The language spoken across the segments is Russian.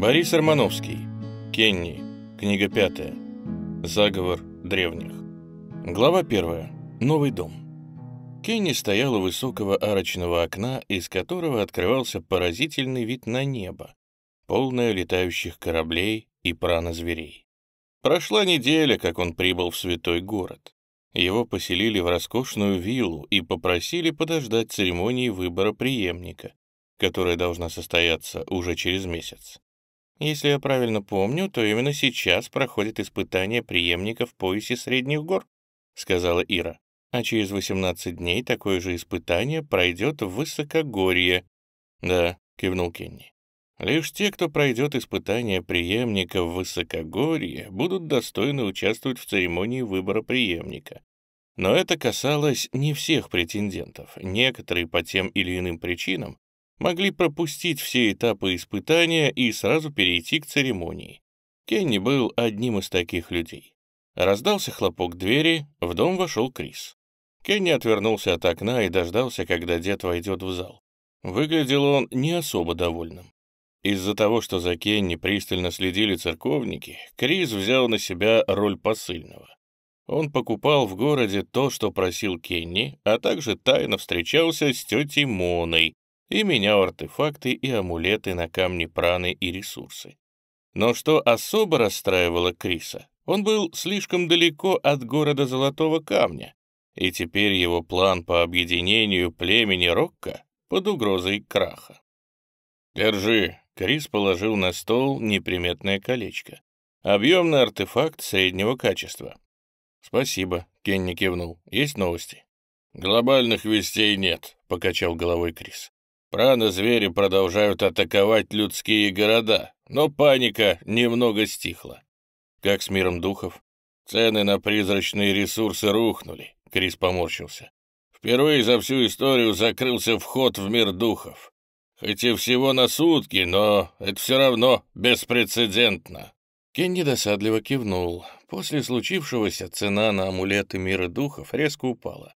Борис Армановский. Кенни. Книга пятая. Заговор древних. Глава первая. Новый дом. Кенни стоял у высокого арочного окна, из которого открывался поразительный вид на небо, полное летающих кораблей и пранозверей. Прошла неделя, как он прибыл в святой город. Его поселили в роскошную виллу и попросили подождать церемонии выбора преемника, которая должна состояться уже через месяц. Если я правильно помню, то именно сейчас проходит испытание преемника в поясе средних гор, сказала Ира. А через 18 дней такое же испытание пройдет в высокогорье. Да, кивнул Кенни. Лишь те, кто пройдет испытание преемника в высокогорье, будут достойны участвовать в церемонии выбора преемника. Но это касалось не всех претендентов. Некоторые по тем или иным причинам могли пропустить все этапы испытания и сразу перейти к церемонии. Кенни был одним из таких людей. Раздался хлопок двери, в дом вошел Крис. Кенни отвернулся от окна и дождался, когда дед войдет в зал. Выглядел он не особо довольным. Из-за того, что за Кенни пристально следили церковники, Крис взял на себя роль посыльного. Он покупал в городе то, что просил Кенни, а также тайно встречался с тетей Моной, и менял артефакты и амулеты на камни праны и ресурсы. Но что особо расстраивало Криса, он был слишком далеко от города Золотого Камня, и теперь его план по объединению племени Рокка под угрозой краха. «Держи», — Крис положил на стол неприметное колечко. Объемный артефакт среднего качества. «Спасибо», — Кенни кивнул. «Есть новости?» «Глобальных вестей нет», — покачал головой Крис. Прано-звери продолжают атаковать людские города, но паника немного стихла. Как с миром духов? Цены на призрачные ресурсы рухнули, Крис поморщился. Впервые за всю историю закрылся вход в мир духов. Хоть и всего на сутки, но это все равно беспрецедентно. Кенни досадливо кивнул. После случившегося цена на амулеты мира духов резко упала.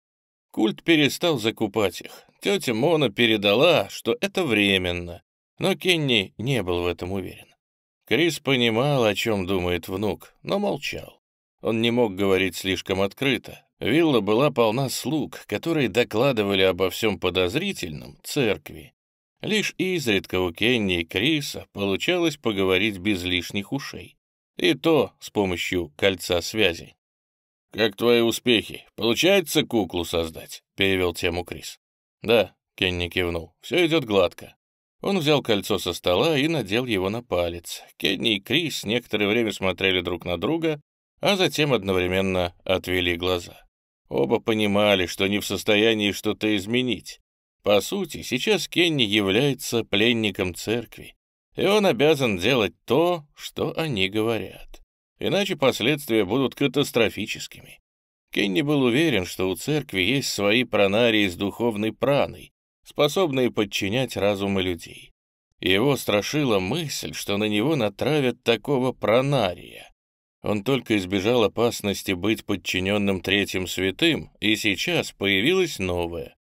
Культ перестал закупать их. Тетя Мона передала, что это временно, но Кенни не был в этом уверен. Крис понимал, о чем думает внук, но молчал. Он не мог говорить слишком открыто. Вилла была полна слуг, которые докладывали обо всем подозрительном церкви. Лишь изредка у Кенни и Криса получалось поговорить без лишних ушей. И то с помощью кольца связи. «Как твои успехи? Получается куклу создать?» — перевел тему Крис. «Да», — Кенни кивнул, — «все идет гладко». Он взял кольцо со стола и надел его на палец. Кенни и Крис некоторое время смотрели друг на друга, а затем одновременно отвели глаза. Оба понимали, что не в состоянии что-то изменить. По сути, сейчас Кенни является пленником церкви, и он обязан делать то, что они говорят. Иначе последствия будут катастрофическими. Кенни был уверен, что у церкви есть свои пронарии с духовной праной, способные подчинять разумы людей. Его страшила мысль, что на него натравят такого пронария. Он только избежал опасности быть подчиненным третьим святым, и сейчас появилась новая.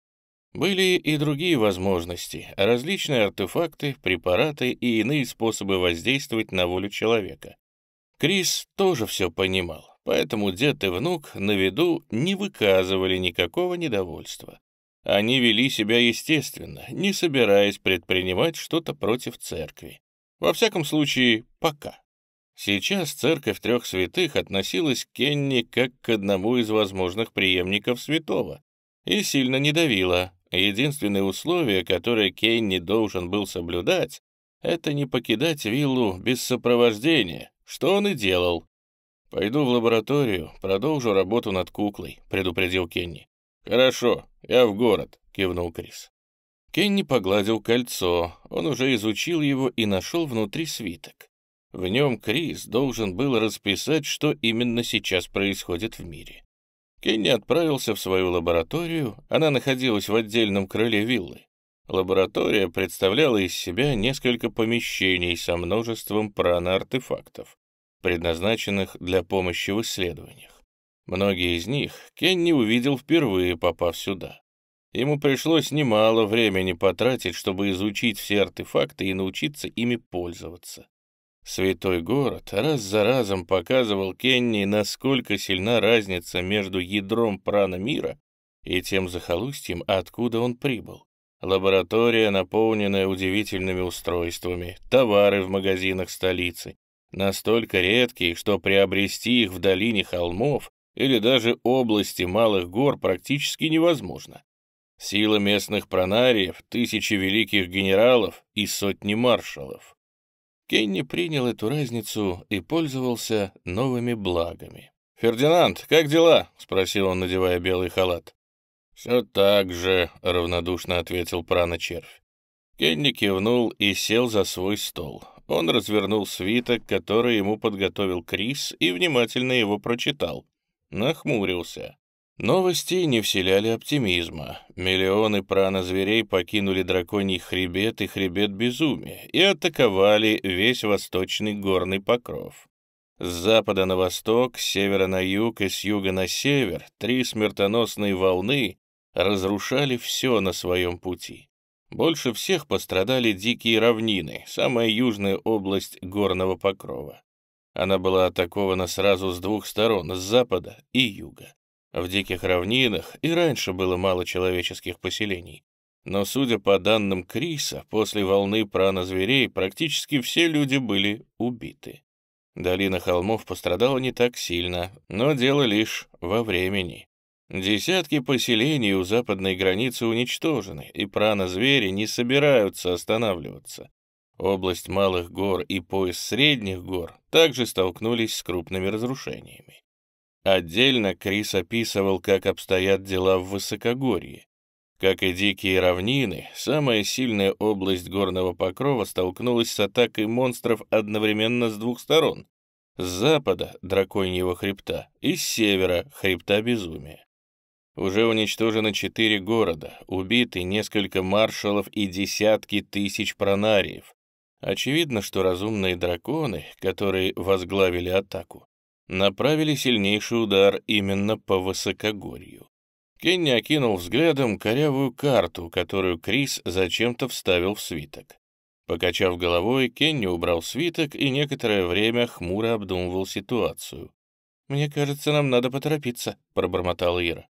Были и другие возможности, различные артефакты, препараты и иные способы воздействовать на волю человека. Крис тоже все понимал. Поэтому дед и внук на виду не выказывали никакого недовольства. Они вели себя естественно, не собираясь предпринимать что-то против церкви. Во всяком случае, пока. Сейчас церковь трех святых относилась к Кенни как к одному из возможных преемников святого и сильно не давила. Единственное условие, которое Кенни должен был соблюдать, это не покидать виллу без сопровождения, что он и делал. «Пойду в лабораторию, продолжу работу над куклой», — предупредил Кенни. «Хорошо, я в город», — кивнул Крис. Кенни погладил кольцо, он уже изучил его и нашел внутри свиток. В нем Крис должен был расписать, что именно сейчас происходит в мире. Кенни отправился в свою лабораторию, она находилась в отдельном крыле виллы. Лаборатория представляла из себя несколько помещений со множеством прано-артефактов предназначенных для помощи в исследованиях. Многие из них Кенни увидел впервые, попав сюда. Ему пришлось немало времени потратить, чтобы изучить все артефакты и научиться ими пользоваться. Святой город раз за разом показывал Кенни, насколько сильна разница между ядром прана мира и тем захолустьем, откуда он прибыл. Лаборатория, наполненная удивительными устройствами, товары в магазинах столицы, настолько редкие, что приобрести их в долине холмов или даже области малых гор практически невозможно. Сила местных пронариев, тысячи великих генералов и сотни маршалов. Кенни принял эту разницу и пользовался новыми благами. «Фердинанд, как дела?» — спросил он, надевая белый халат. «Все так же», — равнодушно ответил прана-червь. Кенни кивнул и сел за свой стол. Он развернул свиток, который ему подготовил Крис, и внимательно его прочитал. Нахмурился. Новости не вселяли оптимизма. Миллионы прана-зверей покинули драконий хребет и хребет безумия и атаковали весь восточный горный покров. С запада на восток, с севера на юг и с юга на север три смертоносные волны разрушали все на своем пути. Больше всех пострадали дикие равнины, самая южная область горного покрова. Она была атакована сразу с двух сторон, с запада и юга. В диких равнинах и раньше было мало человеческих поселений. Но, судя по данным Криса, после волны прана-зверей практически все люди были убиты. Долина холмов пострадала не так сильно, но дело лишь во времени. Десятки поселений у западной границы уничтожены, и прана-звери не собираются останавливаться. Область малых гор и пояс средних гор также столкнулись с крупными разрушениями. Отдельно Крис описывал, как обстоят дела в высокогорье. Как и дикие равнины, самая сильная область горного покрова столкнулась с атакой монстров одновременно с двух сторон. С запада — драконьего хребта, и с севера — хребта безумия. Уже уничтожено четыре города, убиты несколько маршалов и десятки тысяч пронариев. Очевидно, что разумные драконы, которые возглавили атаку, направили сильнейший удар именно по высокогорью. Кенни окинул взглядом корявую карту, которую Крис зачем-то вставил в свиток. Покачав головой, Кенни убрал свиток и некоторое время хмуро обдумывал ситуацию. «Мне кажется, нам надо поторопиться», — пробормотала Ира.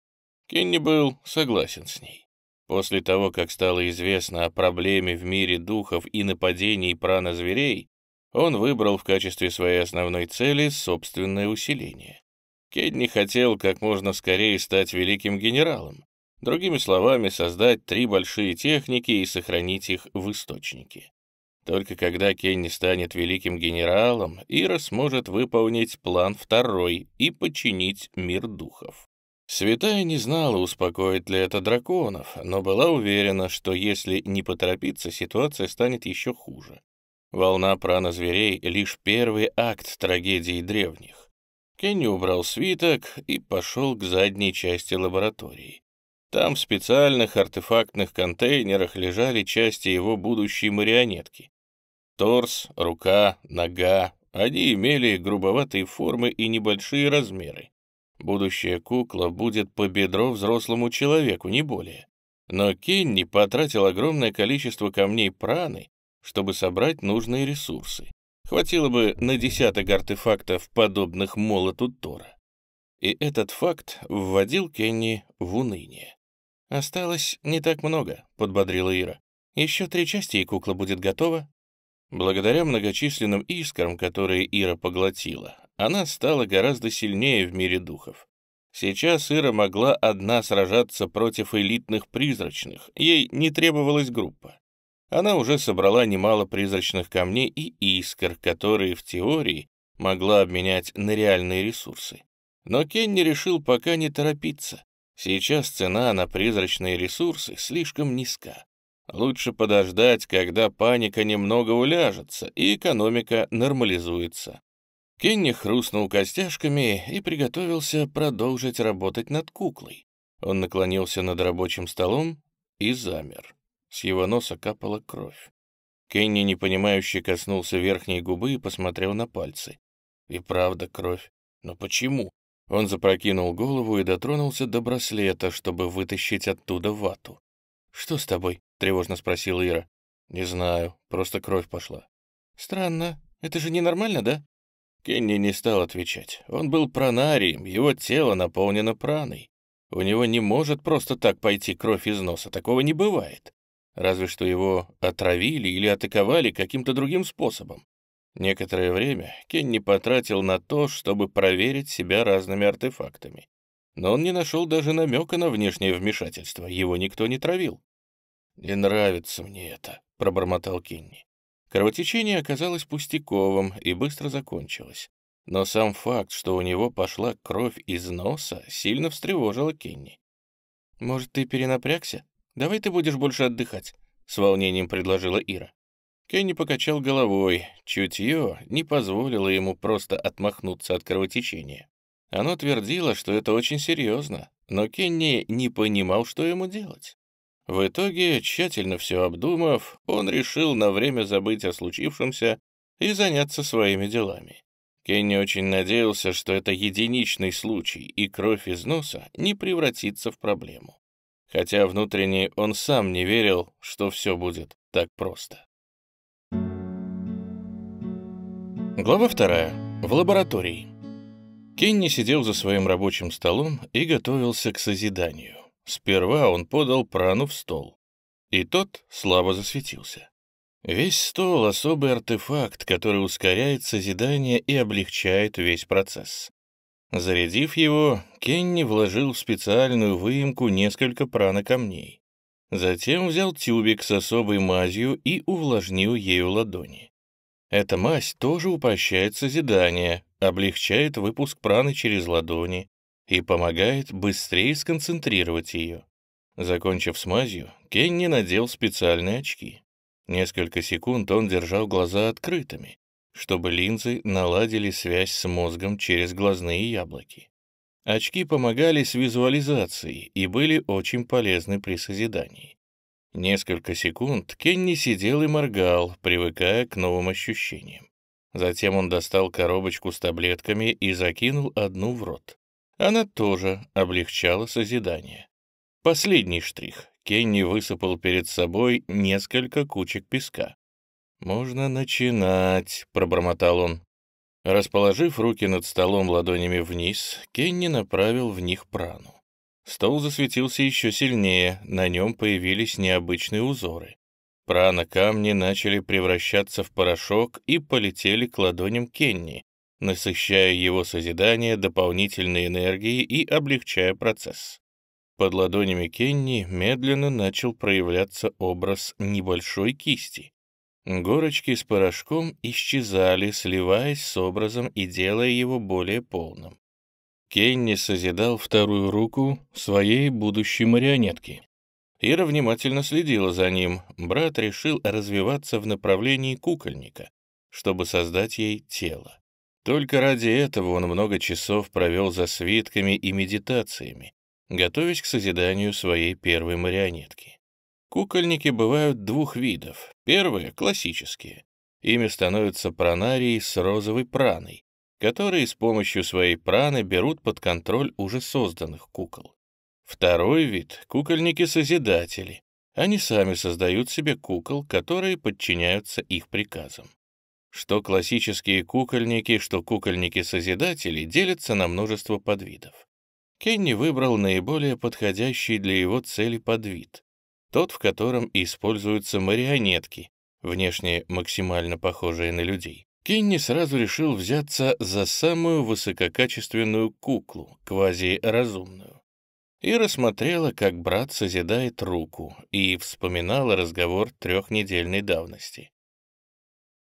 Кенни был согласен с ней. После того, как стало известно о проблеме в мире духов и нападении прана-зверей, он выбрал в качестве своей основной цели собственное усиление. Кедни хотел как можно скорее стать великим генералом, другими словами, создать три большие техники и сохранить их в источнике. Только когда Кенни станет великим генералом, Ира сможет выполнить план второй и подчинить мир духов. Святая не знала, успокоит ли это драконов, но была уверена, что если не поторопиться, ситуация станет еще хуже. Волна прана зверей — лишь первый акт трагедии древних. Кенни убрал свиток и пошел к задней части лаборатории. Там в специальных артефактных контейнерах лежали части его будущей марионетки. Торс, рука, нога — они имели грубоватые формы и небольшие размеры. Будущая кукла будет по бедро взрослому человеку, не более. Но Кенни потратил огромное количество камней праны чтобы собрать нужные ресурсы. Хватило бы на десяток артефактов, подобных молоту Тора. И этот факт вводил Кенни в уныние. «Осталось не так много», — подбодрила Ира. «Еще три части, и кукла будет готова». Благодаря многочисленным искрам, которые Ира поглотила, она стала гораздо сильнее в мире духов. Сейчас Ира могла одна сражаться против элитных призрачных, ей не требовалась группа. Она уже собрала немало призрачных камней и искр, которые в теории могла обменять на реальные ресурсы. Но Кенни решил пока не торопиться. Сейчас цена на призрачные ресурсы слишком низка. Лучше подождать, когда паника немного уляжется и экономика нормализуется. Кенни хрустнул костяшками и приготовился продолжить работать над куклой. Он наклонился над рабочим столом и замер. С его носа капала кровь. Кенни, непонимающе, коснулся верхней губы и посмотрел на пальцы. И правда кровь. Но почему? Он запрокинул голову и дотронулся до браслета, чтобы вытащить оттуда вату. «Что с тобой?» — тревожно спросила Ира. «Не знаю, просто кровь пошла». «Странно. Это же ненормально, да?» Кенни не стал отвечать. Он был пранарием, его тело наполнено праной. У него не может просто так пойти кровь из носа, такого не бывает. Разве что его отравили или атаковали каким-то другим способом. Некоторое время Кенни потратил на то, чтобы проверить себя разными артефактами. Но он не нашел даже намека на внешнее вмешательство, его никто не травил. «Не нравится мне это», — пробормотал Кенни. Кровотечение оказалось пустяковым и быстро закончилось. Но сам факт, что у него пошла кровь из носа, сильно встревожила Кенни. «Может, ты перенапрягся? Давай ты будешь больше отдыхать», — с волнением предложила Ира. Кенни покачал головой. Чутье не позволило ему просто отмахнуться от кровотечения. Оно твердило, что это очень серьезно, но Кенни не понимал, что ему делать. В итоге, тщательно все обдумав, он решил на время забыть о случившемся и заняться своими делами. Кенни очень надеялся, что это единичный случай, и кровь из носа не превратится в проблему. Хотя внутренне он сам не верил, что все будет так просто. Глава вторая. В лаборатории. Кенни сидел за своим рабочим столом и готовился к созиданию. Сперва он подал прану в стол, и тот слабо засветился. Весь стол — особый артефакт, который ускоряет созидание и облегчает весь процесс. Зарядив его, Кенни вложил в специальную выемку несколько пранокамней. Затем взял тюбик с особой мазью и увлажнил ею ладони. Эта мазь тоже упрощает созидание, облегчает выпуск праны через ладони и помогает быстрее сконцентрировать ее. Закончив с мазью, Кенни надел специальные очки. Несколько секунд он держал глаза открытыми, чтобы линзы наладили связь с мозгом через глазные яблоки. Очки помогали с визуализацией и были очень полезны при созидании. Несколько секунд Кенни сидел и моргал, привыкая к новым ощущениям. Затем он достал коробочку с таблетками и закинул одну в рот. Она тоже облегчала созидание. Последний штрих. Кенни высыпал перед собой несколько кучек песка. «Можно начинать», — пробормотал он. Расположив руки над столом ладонями вниз, Кенни направил в них прану. Стол засветился еще сильнее, на нем появились необычные узоры. Прана камни начали превращаться в порошок и полетели к ладоням Кенни, насыщая его созидание дополнительной энергией и облегчая процесс. Под ладонями Кенни медленно начал проявляться образ небольшой кисти. Горочки с порошком исчезали, сливаясь с образом и делая его более полным. Кенни созидал вторую руку своей будущей марионетки. Ира внимательно следила за ним. Брат решил развиваться в направлении кукольника, чтобы создать ей тело. Только ради этого он много часов провел за свитками и медитациями, готовясь к созиданию своей первой марионетки. Кукольники бывают двух видов. Первые — классические. Ими становятся пранарии с розовой праной, которые с помощью своей праны берут под контроль уже созданных кукол. Второй вид — кукольники-созидатели. Они сами создают себе кукол, которые подчиняются их приказам. Что классические кукольники, что кукольники-созидатели делятся на множество подвидов. Кенни выбрал наиболее подходящий для его цели подвид, тот, в котором используются марионетки, внешне максимально похожие на людей. Кенни сразу решил взяться за самую высококачественную куклу, квазиразумную. И рассмотрела, как брат созидает руку, и вспоминала разговор трехнедельной давности.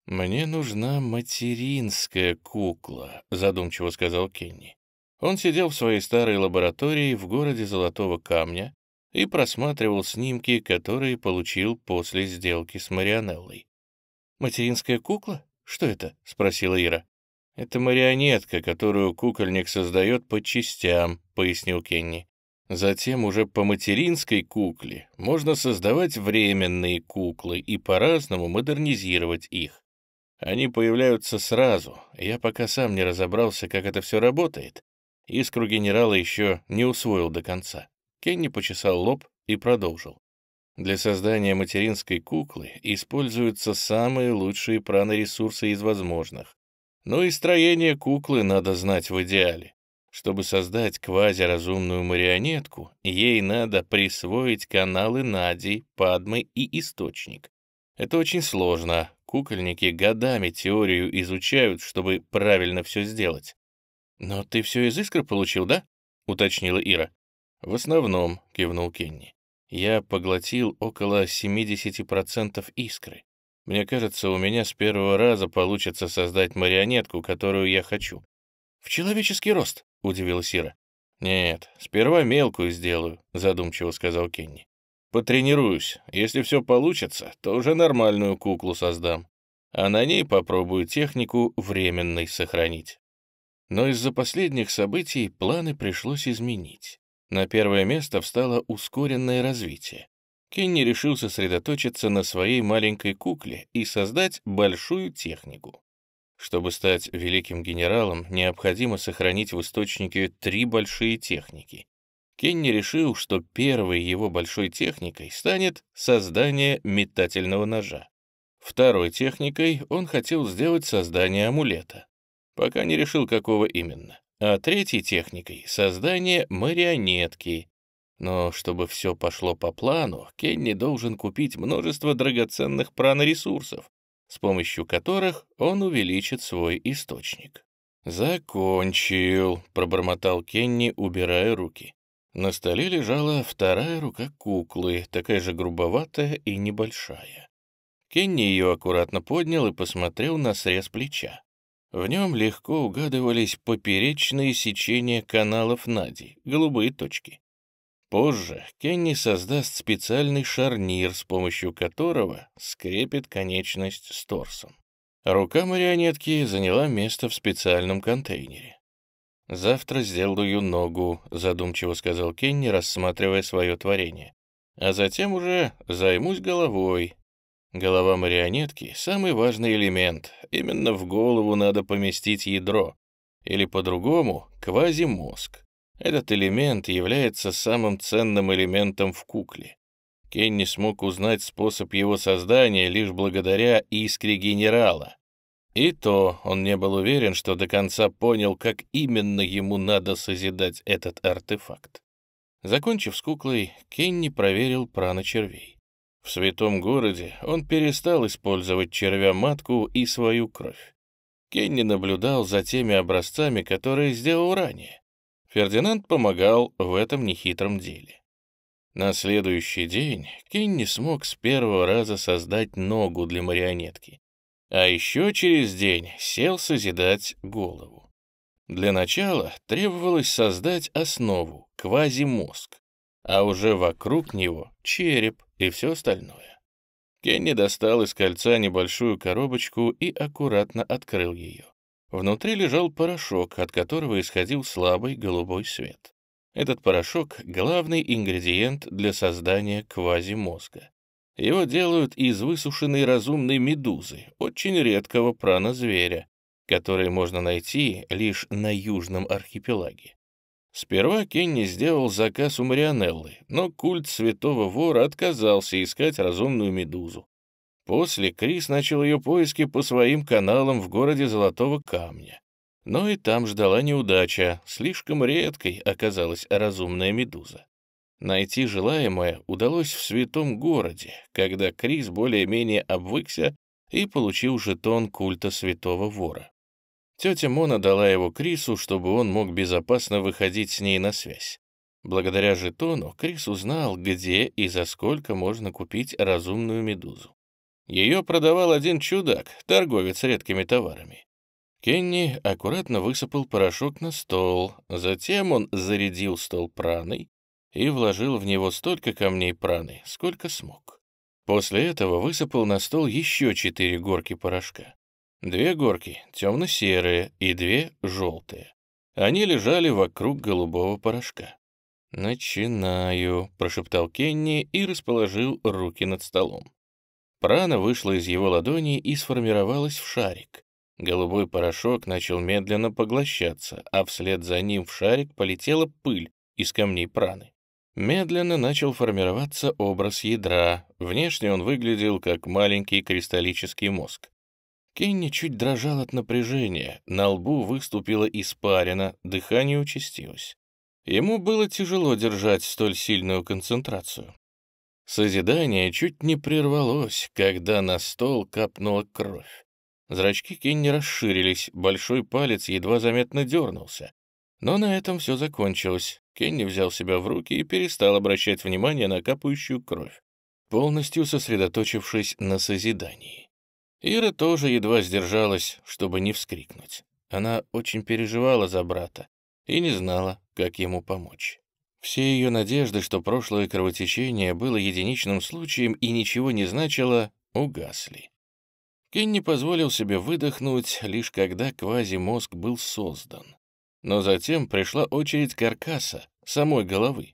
«Мне нужна материнская кукла», — задумчиво сказал Кенни. Он сидел в своей старой лаборатории в городе Золотого Камня и просматривал снимки, которые получил после сделки с Марианеллой. «Материнская кукла? Что это?» — спросила Ира. «Это марионетка, которую кукольник создает по частям», — пояснил Кенни. Затем уже по материнской кукле можно создавать временные куклы и по-разному модернизировать их. Они появляются сразу, я пока сам не разобрался, как это все работает, Искру генерала еще не усвоил до конца. Кенни почесал лоб и продолжил. Для создания материнской куклы используются самые лучшие праноресурсы из возможных. Но и строение куклы надо знать в идеале. Чтобы создать квазиразумную марионетку, ей надо присвоить каналы Нади, Падмы и Источник. Это очень сложно. Кукольники годами теорию изучают, чтобы правильно все сделать. «Но ты все из искры получил, да?» — уточнила Ира. «В основном», — кивнул Кенни. Я поглотил около 70% искры. Мне кажется, у меня с первого раза получится создать марионетку, которую я хочу. «В человеческий рост», — удивилась Сира. «Нет, сперва мелкую сделаю», — задумчиво сказал Кенни. «Потренируюсь. Если все получится, то уже нормальную куклу создам. А на ней попробую технику временной сохранить». Но из-за последних событий планы пришлось изменить. На первое место встало ускоренное развитие. Кенни решил сосредоточиться на своей маленькой кукле и создать большую технику. Чтобы стать великим генералом, необходимо сохранить в источнике три большие техники. Кенни решил, что первой его большой техникой станет создание метательного ножа. Второй техникой он хотел сделать создание амулета. Пока не решил, какого именно а третьей техникой — создание марионетки. Но чтобы все пошло по плану, Кенни должен купить множество драгоценных праноресурсов, с помощью которых он увеличит свой источник. «Закончил», — пробормотал Кенни, убирая руки. На столе лежала вторая рука куклы, такая же грубоватая и небольшая. Кенни ее аккуратно поднял и посмотрел на срез плеча. В нем легко угадывались поперечные сечения каналов Нади, голубые точки. Позже Кенни создаст специальный шарнир, с помощью которого скрепит конечность с торсом. Рука марионетки заняла место в специальном контейнере. «Завтра сделаю ногу», — задумчиво сказал Кенни, рассматривая свое творение. «А затем уже займусь головой, Голова марионетки — самый важный элемент. Именно в голову надо поместить ядро. Или по-другому — квазимозг. Этот элемент является самым ценным элементом в кукле. Кенни смог узнать способ его создания лишь благодаря искре генерала. И то он не был уверен, что до конца понял, как именно ему надо созидать этот артефакт. Закончив с куклой, Кенни проверил прано-червей. В святом городе он перестал использовать червя-матку и свою кровь. Кенни наблюдал за теми образцами, которые сделал ранее. Фердинанд помогал в этом нехитром деле. На следующий день Кенни смог с первого раза создать ногу для марионетки. А еще через день сел созидать голову. Для начала требовалось создать основу, квазимозг, а уже вокруг него череп, и все остальное. Кенни достал из кольца небольшую коробочку и аккуратно открыл ее. Внутри лежал порошок, от которого исходил слабый голубой свет. Этот порошок — главный ингредиент для создания квазимозга. Его делают из высушенной разумной медузы, очень редкого пранозверя, который можно найти лишь на южном архипелаге. Сперва Кенни сделал заказ у Марианеллы, но культ святого вора отказался искать разумную медузу. После Крис начал ее поиски по своим каналам в городе Золотого Камня. Но и там ждала неудача, слишком редкой оказалась разумная медуза. Найти желаемое удалось в святом городе, когда Крис более-менее обвыкся и получил жетон культа святого вора. Тетя Мона дала его Крису, чтобы он мог безопасно выходить с ней на связь. Благодаря жетону Крис узнал, где и за сколько можно купить разумную медузу. Ее продавал один чудак, торговец редкими товарами. Кенни аккуратно высыпал порошок на стол, затем он зарядил стол праной и вложил в него столько камней праны, сколько смог. После этого высыпал на стол еще четыре горки порошка. Две горки темно-серые и две желтые. Они лежали вокруг голубого порошка. «Начинаю», — прошептал Кенни и расположил руки над столом. Прана вышла из его ладони и сформировалась в шарик. Голубой порошок начал медленно поглощаться, а вслед за ним в шарик полетела пыль из камней праны. Медленно начал формироваться образ ядра. Внешне он выглядел как маленький кристаллический мозг. Кенни чуть дрожал от напряжения, на лбу выступила испарина, дыхание участилось. Ему было тяжело держать столь сильную концентрацию. Созидание чуть не прервалось, когда на стол капнула кровь. Зрачки Кенни расширились, большой палец едва заметно дернулся. Но на этом все закончилось. Кенни взял себя в руки и перестал обращать внимание на капающую кровь, полностью сосредоточившись на созидании. Ира тоже едва сдержалась, чтобы не вскрикнуть. Она очень переживала за брата и не знала, как ему помочь. Все ее надежды, что прошлое кровотечение было единичным случаем и ничего не значило, угасли. Кенни позволил себе выдохнуть, лишь когда квазимозг был создан. Но затем пришла очередь каркаса, самой головы.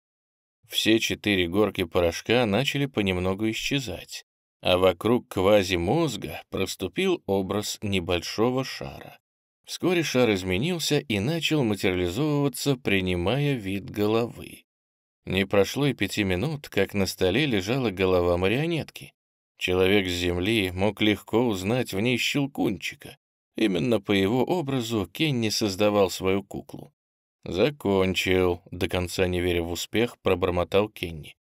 Все четыре горки порошка начали понемногу исчезать, а вокруг квазимозга проступил образ небольшого шара. Вскоре шар изменился и начал материализовываться, принимая вид головы. Не прошло и пяти минут, как на столе лежала голова марионетки. Человек с земли мог легко узнать в ней щелкунчика. Именно по его образу Кенни создавал свою куклу. «Закончил», — до конца не веря в успех, пробормотал Кенни.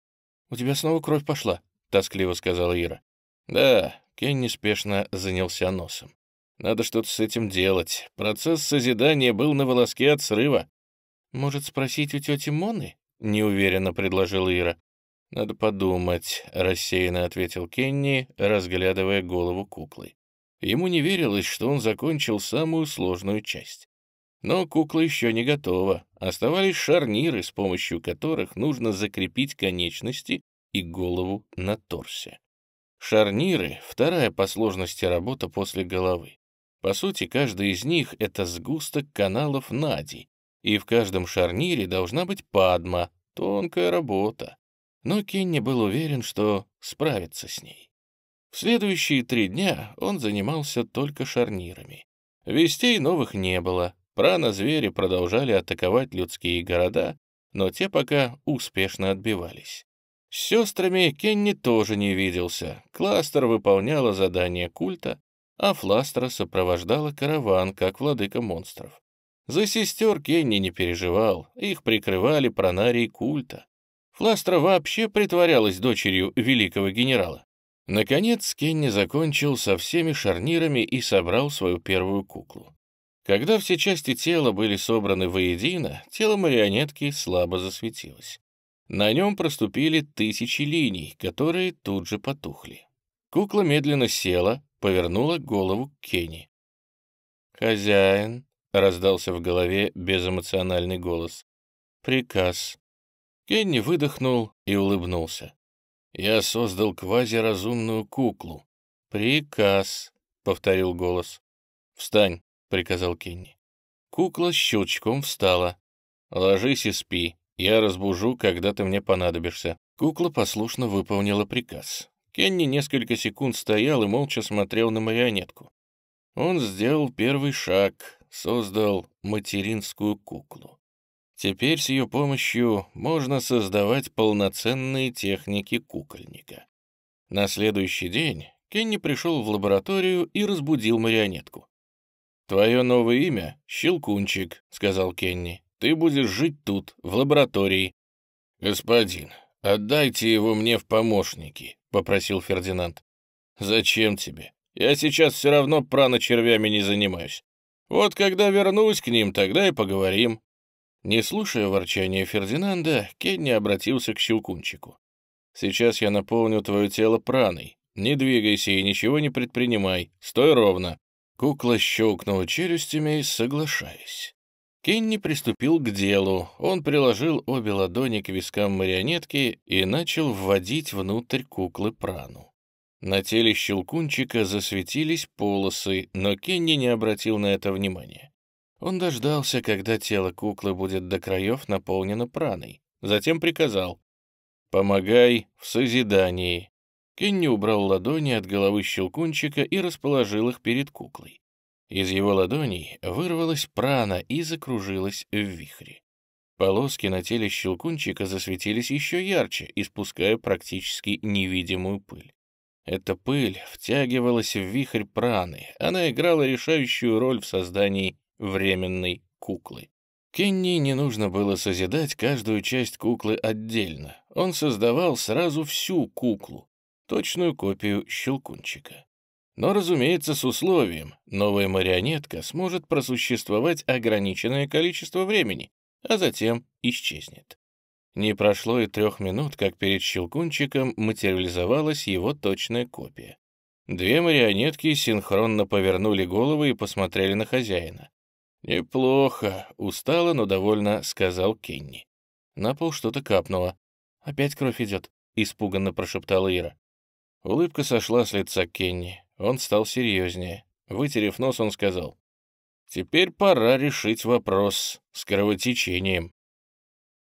«У тебя снова кровь пошла», — тоскливо сказала Ира. «Да», — Кенни спешно занялся носом. Надо что-то с этим делать. Процесс созидания был на волоске от срыва. «Может, спросить у тети Моны?» — неуверенно предложила Ира. «Надо подумать», — рассеянно ответил Кенни, разглядывая голову куклы. Ему не верилось, что он закончил самую сложную часть. Но кукла еще не готова. Оставались шарниры, с помощью которых нужно закрепить конечности и голову на торсе. Шарниры — вторая по сложности работа после головы. По сути, каждый из них — это сгусток каналов Нади, и в каждом шарнире должна быть падма, тонкая работа. Но Кенни был уверен, что справится с ней. В следующие три дня он занимался только шарнирами. Вестей новых не было, прана-звери продолжали атаковать людские города, но те пока успешно отбивались. С сестрами Кенни тоже не виделся. Кластер выполняла задание культа, а Фластера сопровождала караван, как владыка монстров. За сестер Кенни не переживал, их прикрывали пронарии культа. Фластера вообще притворялась дочерью великого генерала. Наконец Кенни закончил со всеми шарнирами и собрал свою первую куклу. Когда все части тела были собраны воедино, тело марионетки слабо засветилось. На нем проступили тысячи линий, которые тут же потухли. Кукла медленно села, повернула голову к Кенни. «Хозяин», — раздался в голове безэмоциональный голос. «Приказ». Кенни выдохнул и улыбнулся. «Я создал квазиразумную куклу». «Приказ», — повторил голос. «Встань», — приказал Кенни. Кукла щелчком встала. «Ложись и спи. Я разбужу, когда ты мне понадобишься». Кукла послушно выполнила приказ. Кенни несколько секунд стоял и молча смотрел на марионетку. Он сделал первый шаг, создал материнскую куклу. Теперь с ее помощью можно создавать полноценные техники кукольника. На следующий день Кенни пришел в лабораторию и разбудил марионетку. «Твое новое имя — Щелкунчик», — сказал Кенни. «Ты будешь жить тут, в лаборатории». «Господин, отдайте его мне в помощники», — попросил Фердинанд. «Зачем тебе? Я сейчас все равно прано-червями не занимаюсь. Вот когда вернусь к ним, тогда и поговорим». Не слушая ворчания Фердинанда, Кенни обратился к Щелкунчику. «Сейчас я наполню твое тело праной. Не двигайся и ничего не предпринимай. Стой ровно». Кукла щелкнула челюстями, соглашаясь. Кенни приступил к делу. Он приложил обе ладони к вискам марионетки и начал вводить внутрь куклы прану. На теле щелкунчика засветились полосы, но Кенни не обратил на это внимания. Он дождался, когда тело куклы будет до краев наполнено праной. Затем приказал «Помогай в созидании». Кенни убрал ладони от головы щелкунчика и расположил их перед куклой. Из его ладоней вырвалась прана и закружилась в вихре. Полоски на теле щелкунчика засветились еще ярче, испуская практически невидимую пыль. Эта пыль втягивалась в вихрь праны, она играла решающую роль в создании временной куклы. Кенни не нужно было созидать каждую часть куклы отдельно. Он создавал сразу всю куклу, точную копию щелкунчика. Но, разумеется, с условием, новая марионетка сможет просуществовать ограниченное количество времени, а затем исчезнет. Не прошло и трех минут, как перед Щелкунчиком материализовалась его точная копия. Две марионетки синхронно повернули головы и посмотрели на хозяина. «Неплохо», — устало, но довольно сказал Кенни. На пол что-то капнуло. «Опять кровь идет», — испуганно прошептала Ира. Улыбка сошла с лица Кенни. Он стал серьезнее. Вытерев нос, он сказал. Теперь пора решить вопрос с кровотечением.